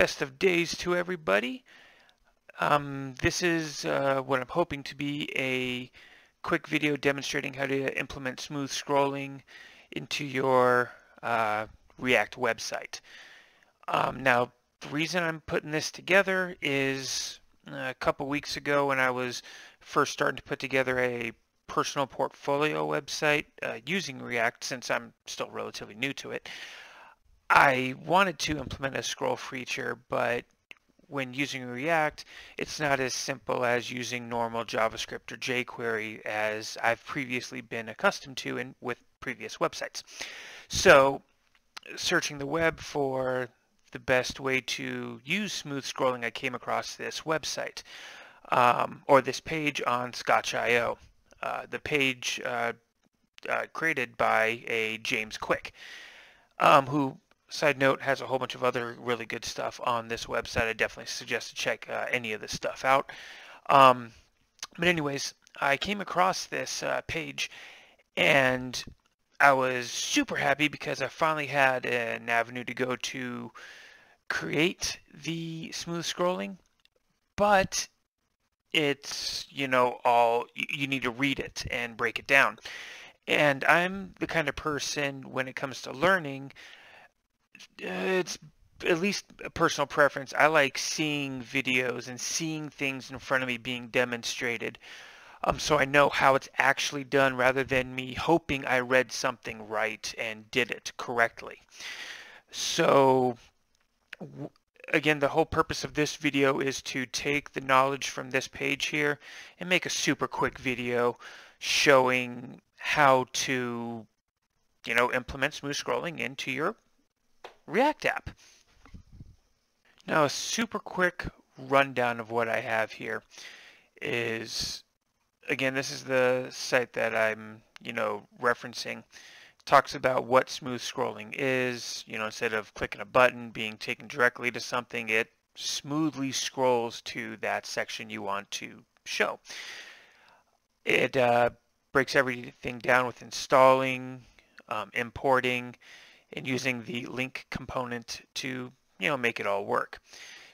Best of days to everybody. Um, this is uh, what I'm hoping to be a quick video demonstrating how to implement smooth scrolling into your uh, React website. Um, now, the reason I'm putting this together is uh, a couple weeks ago when I was first starting to put together a personal portfolio website uh, using React since I'm still relatively new to it. I wanted to implement a scroll feature, but when using React, it's not as simple as using normal JavaScript or jQuery as I've previously been accustomed to in with previous websites. So searching the web for the best way to use smooth scrolling, I came across this website um, or this page on Scotch.io. Uh, the page uh, uh, created by a James Quick, um, who side note has a whole bunch of other really good stuff on this website. I definitely suggest to check uh, any of this stuff out. Um, but anyways, I came across this uh, page and I was super happy because I finally had an avenue to go to create the smooth scrolling, but it's, you know, all you need to read it and break it down. And I'm the kind of person when it comes to learning, it's at least a personal preference. I like seeing videos and seeing things in front of me being demonstrated. Um, so I know how it's actually done rather than me hoping I read something right and did it correctly. So again, the whole purpose of this video is to take the knowledge from this page here and make a super quick video showing how to, you know, implement smooth scrolling into your React app. Now a super quick rundown of what I have here is, again, this is the site that I'm, you know, referencing. talks about what smooth scrolling is, you know, instead of clicking a button, being taken directly to something, it smoothly scrolls to that section you want to show. It uh, breaks everything down with installing, um, importing, and using the link component to you know make it all work.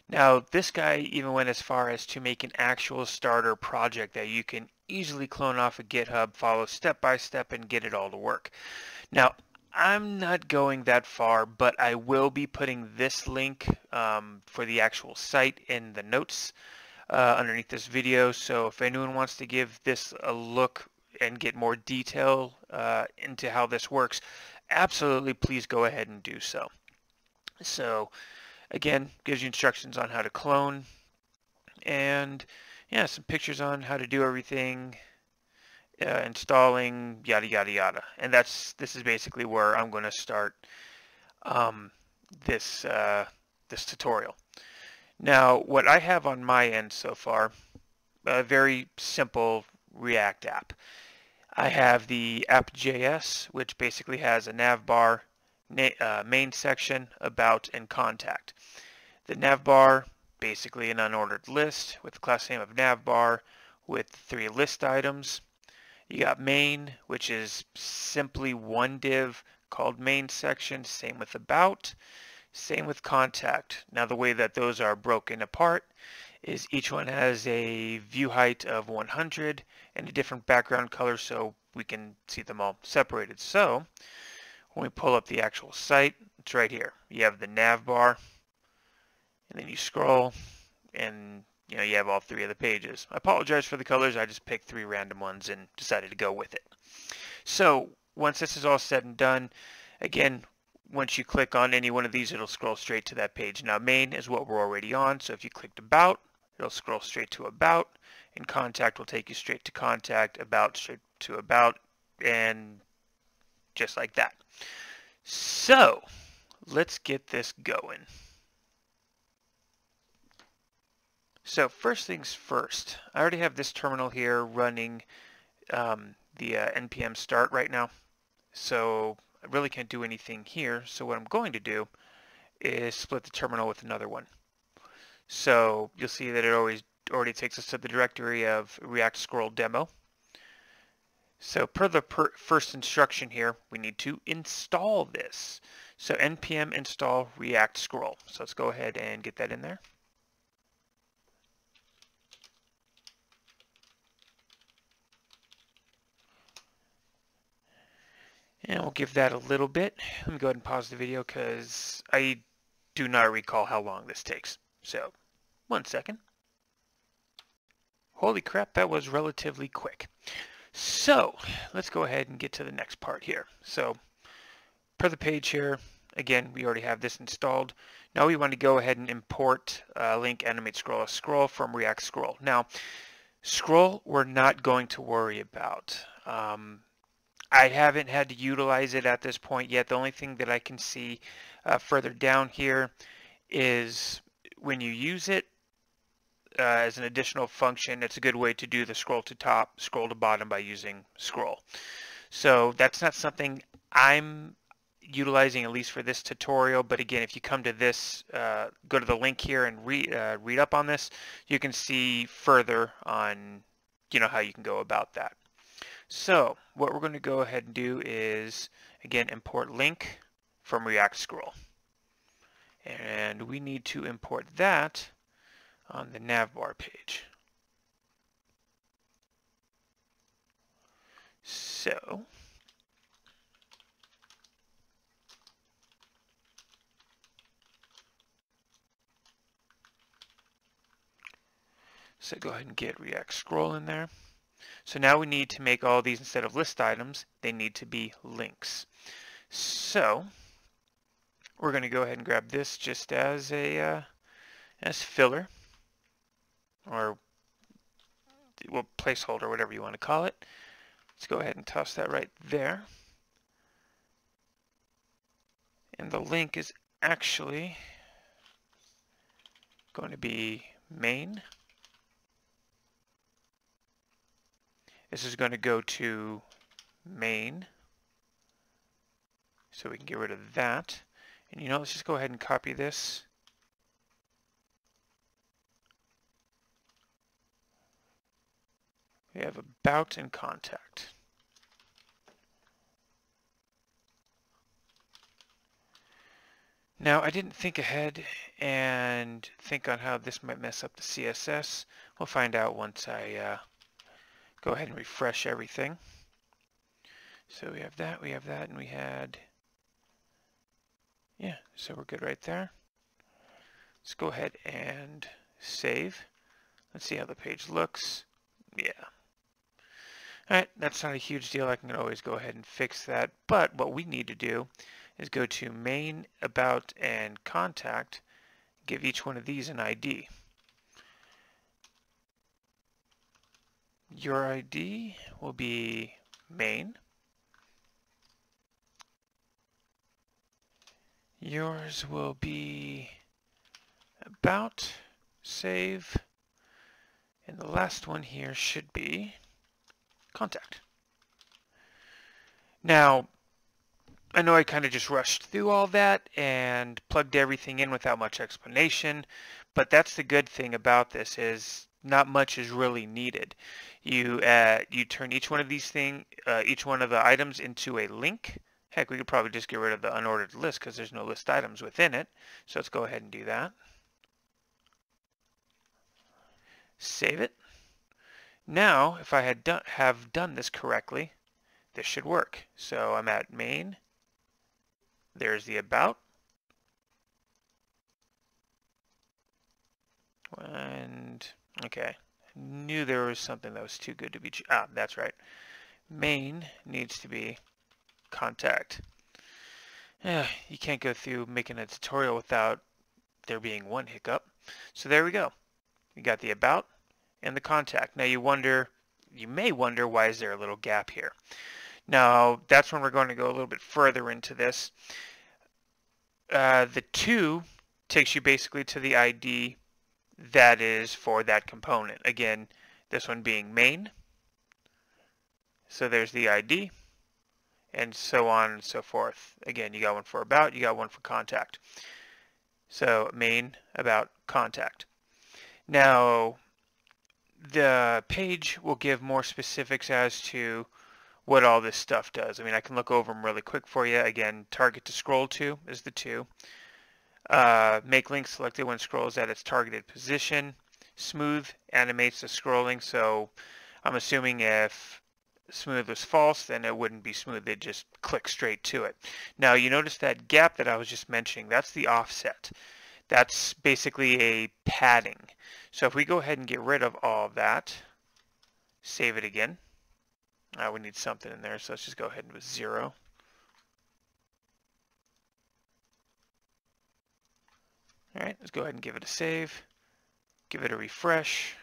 Now this guy even went as far as to make an actual starter project that you can easily clone off of GitHub, follow step by step and get it all to work. Now I'm not going that far, but I will be putting this link um, for the actual site in the notes uh, underneath this video. So if anyone wants to give this a look and get more detail uh, into how this works, absolutely please go ahead and do so. So again, gives you instructions on how to clone and yeah, some pictures on how to do everything, uh, installing, yada, yada, yada. And that's, this is basically where I'm going to start um, this, uh, this tutorial. Now, what I have on my end so far, a very simple React app. I have the app.js, which basically has a navbar, uh, main section, about, and contact. The navbar, basically an unordered list with the class name of navbar with three list items. You got main, which is simply one div called main section, same with about, same with contact. Now the way that those are broken apart is each one has a view height of 100 and a different background color so we can see them all separated. So when we pull up the actual site, it's right here. You have the nav bar and then you scroll and you know you have all three of the pages. I apologize for the colors. I just picked three random ones and decided to go with it. So once this is all said and done, again, once you click on any one of these, it'll scroll straight to that page. Now main is what we're already on, so if you clicked about, It'll scroll straight to about, and contact will take you straight to contact, about straight to about, and just like that. So, let's get this going. So first things first, I already have this terminal here running um, the uh, npm start right now. So I really can't do anything here. So what I'm going to do is split the terminal with another one. So you'll see that it always already takes us to the directory of React Scroll demo. So per the per first instruction here, we need to install this. So npm install react scroll. So let's go ahead and get that in there. And we'll give that a little bit. Let me go ahead and pause the video because I do not recall how long this takes. So, one second. Holy crap, that was relatively quick. So, let's go ahead and get to the next part here. So, per the page here, again, we already have this installed. Now we want to go ahead and import uh, link animate scroll scroll from React Scroll. Now, scroll we're not going to worry about. Um, I haven't had to utilize it at this point yet. The only thing that I can see uh, further down here is when you use it uh, as an additional function, it's a good way to do the scroll to top, scroll to bottom by using scroll. So that's not something I'm utilizing at least for this tutorial. But again, if you come to this, uh, go to the link here and read uh, read up on this, you can see further on you know how you can go about that. So what we're going to go ahead and do is, again, import link from React Scroll. And we need to import that on the navbar page. So, so go ahead and get React Scroll in there. So now we need to make all these, instead of list items, they need to be links. So we're going to go ahead and grab this just as a uh, as filler or well, placeholder, whatever you want to call it. Let's go ahead and toss that right there. And the link is actually going to be main This is going to go to main. So we can get rid of that. And you know, let's just go ahead and copy this. We have about and contact. Now, I didn't think ahead and think on how this might mess up the CSS. We'll find out once I uh, go ahead and refresh everything. So we have that, we have that, and we had, yeah, so we're good right there. Let's go ahead and save. Let's see how the page looks. Yeah. Alright, that's not a huge deal. I can always go ahead and fix that. But what we need to do is go to main, about, and contact. Give each one of these an ID. Your ID will be main. Yours will be about, save, and the last one here should be contact. Now, I know I kind of just rushed through all that and plugged everything in without much explanation, but that's the good thing about this is not much is really needed. You uh, you turn each one of these thing, uh, each one of the items into a link. Heck, we could probably just get rid of the unordered list because there's no list items within it. So let's go ahead and do that. Save it. Now, if I had done have done this correctly, this should work. So I'm at main. There's the about. And Okay. Knew there was something that was too good to be. Ah, that's right. Main needs to be contact. Yeah, you can't go through making a tutorial without there being one hiccup. So there we go. We got the about and the contact. Now you wonder, you may wonder why is there a little gap here. Now that's when we're going to go a little bit further into this. Uh, the to takes you basically to the ID that is for that component. Again, this one being main. So there's the ID and so on and so forth. Again, you got one for about, you got one for contact. So main, about, contact. Now, the page will give more specifics as to what all this stuff does. I mean, I can look over them really quick for you. Again, target to scroll to is the to. Uh, make link selected when scrolls at its targeted position. Smooth animates the scrolling, so I'm assuming if smooth was false, then it wouldn't be smooth. They'd just click straight to it. Now, you notice that gap that I was just mentioning, that's the offset. That's basically a padding. So if we go ahead and get rid of all of that, save it again. Uh, we need something in there, so let's just go ahead and with zero. All right, let's go ahead and give it a save. Give it a refresh.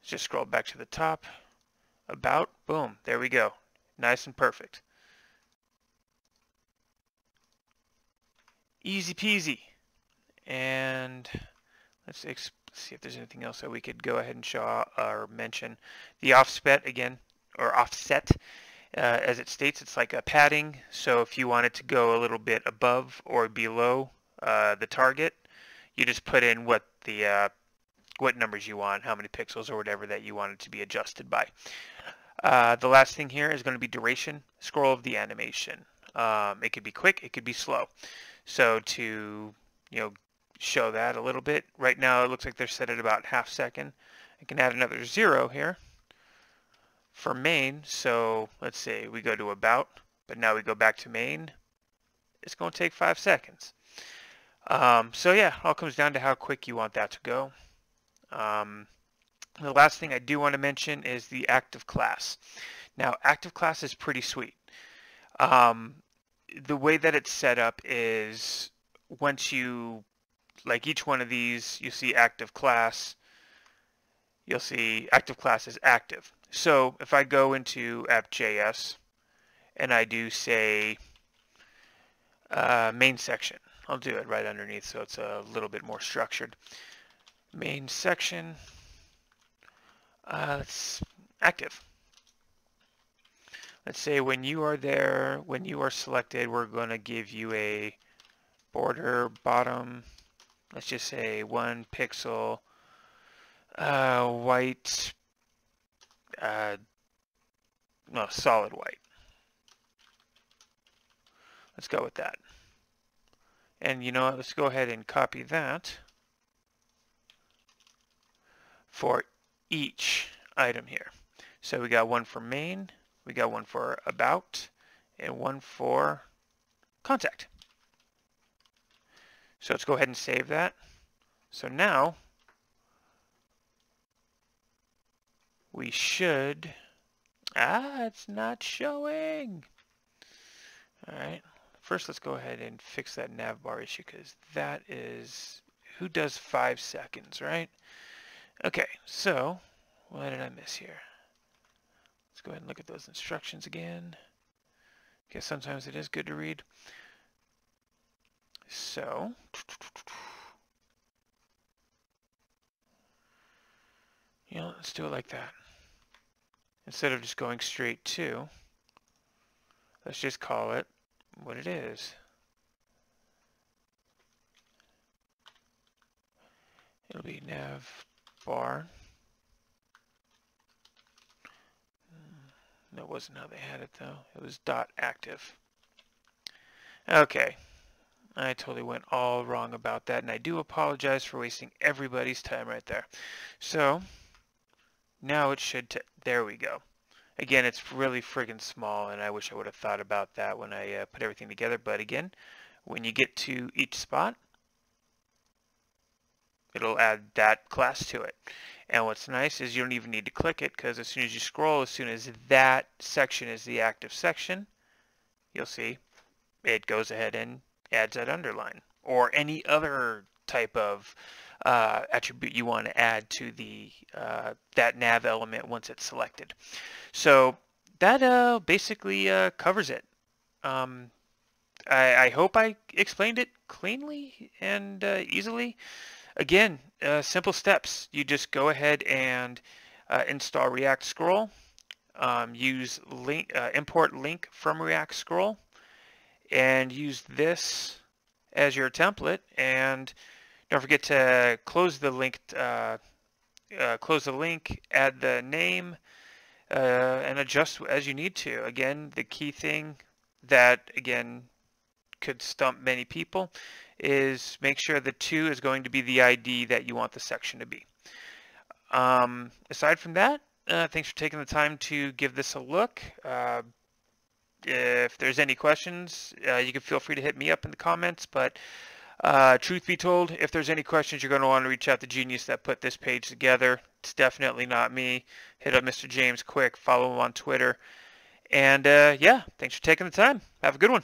Let's just scroll back to the top. About, boom, there we go. Nice and perfect. Easy peasy. And let's see if there's anything else that we could go ahead and show or mention. The offset again, or offset, uh, as it states, it's like a padding. So if you want it to go a little bit above or below uh, the target, you just put in what the uh, what numbers you want, how many pixels or whatever that you want it to be adjusted by. Uh, the last thing here is going to be duration, scroll of the animation. Um, it could be quick, it could be slow. So to you know show that a little bit, right now it looks like they're set at about half second. I can add another zero here for main. So let's say we go to about, but now we go back to main. It's going to take five seconds. Um, so yeah, all comes down to how quick you want that to go. Um, the last thing I do want to mention is the active class. Now, active class is pretty sweet. Um, the way that it's set up is once you, like each one of these, you see active class, you'll see active class is active. So if I go into app.js and I do say uh, main section, I'll do it right underneath so it's a little bit more structured. Main section, uh, it's active. Let's say when you are there, when you are selected, we're going to give you a border bottom, let's just say one pixel, uh, white, uh, no, solid white. Let's go with that. And you know what, let's go ahead and copy that for each item here. So we got one for main, we got one for about, and one for contact. So let's go ahead and save that. So now we should, ah, it's not showing. All right, first let's go ahead and fix that nav bar issue because that is, who does five seconds, right? Okay, so what did I miss here? Let's go ahead and look at those instructions again. Guess sometimes it is good to read. So, you know, let's do it like that. Instead of just going straight to, let's just call it what it is. It'll be nav bar. That wasn't how they had it though. It was dot active. Okay. I totally went all wrong about that and I do apologize for wasting everybody's time right there. So now it should, there we go. Again, it's really friggin' small and I wish I would have thought about that when I uh, put everything together. But again, when you get to each spot, it'll add that class to it. And what's nice is you don't even need to click it because as soon as you scroll, as soon as that section is the active section, you'll see it goes ahead and adds that underline or any other type of uh, attribute you want to add to the uh, that nav element once it's selected. So that uh, basically uh, covers it. Um, I, I, hope I explained it cleanly and uh, easily. Again, uh, simple steps. You just go ahead and uh, install React Scroll. Um, use link, uh, import link from React Scroll and use this as your template. And don't forget to close the link, uh, uh, close the link, add the name, uh, and adjust as you need to. Again, the key thing that, again, could stump many people is make sure the to is going to be the ID that you want the section to be. Um, aside from that, uh, thanks for taking the time to give this a look. Uh, if there's any questions, uh, you can feel free to hit me up in the comments. But uh, truth be told, if there's any questions, you're going to want to reach out to the Genius that put this page together. It's definitely not me. Hit up Mr. James Quick. Follow him on Twitter. And uh, yeah, thanks for taking the time. Have a good one.